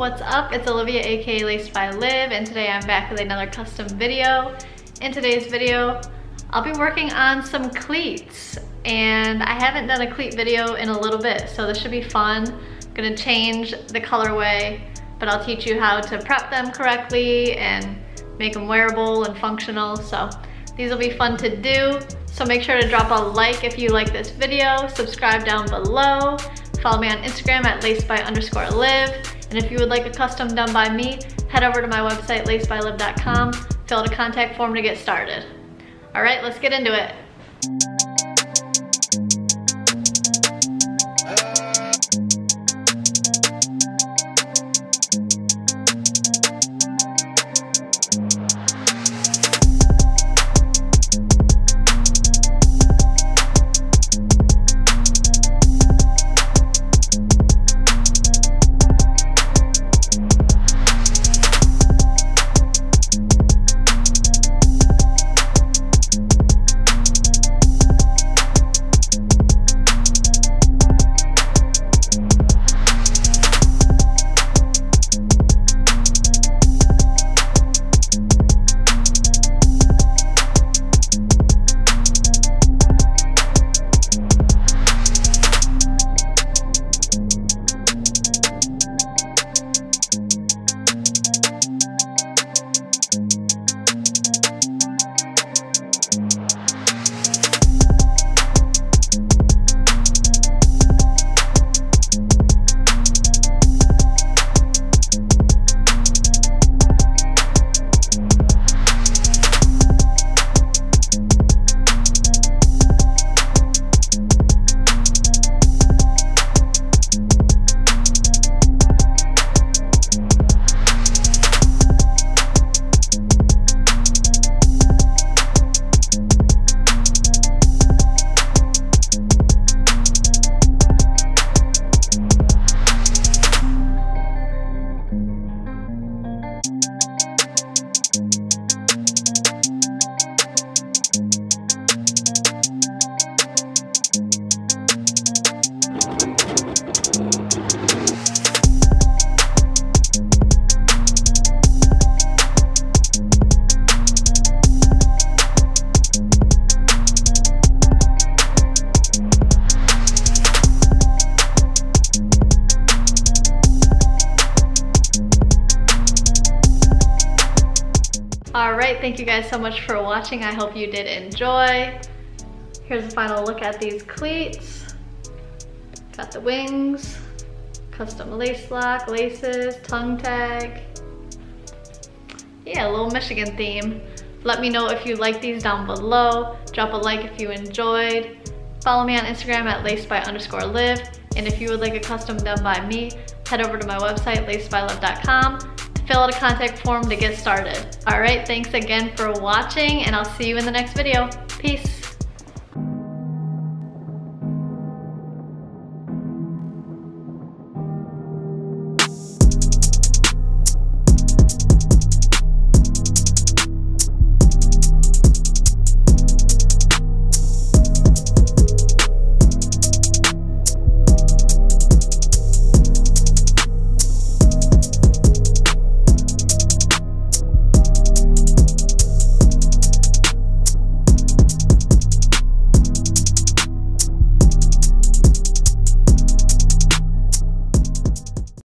What's up? It's Olivia, aka Laced by Liv, and today I'm back with another custom video. In today's video, I'll be working on some cleats, and I haven't done a cleat video in a little bit, so this should be fun. I'm gonna change the colorway, but I'll teach you how to prep them correctly and make them wearable and functional, so these will be fun to do. So make sure to drop a like if you like this video, subscribe down below, follow me on Instagram at lacedby underscore liv, and if you would like a custom done by me, head over to my website, lacedbyliv.com, fill out a contact form to get started. All right, let's get into it. All right, thank you guys so much for watching. I hope you did enjoy. Here's a final look at these cleats. Got the wings, custom lace lock, laces, tongue tag. Yeah, a little Michigan theme. Let me know if you like these down below. Drop a like if you enjoyed. Follow me on Instagram at lacedby underscore liv. And if you would like a custom done by me, head over to my website, lacedbyliv.com fill out a contact form to get started. All right, thanks again for watching and I'll see you in the next video. Peace.